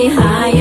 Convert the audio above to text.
me higher.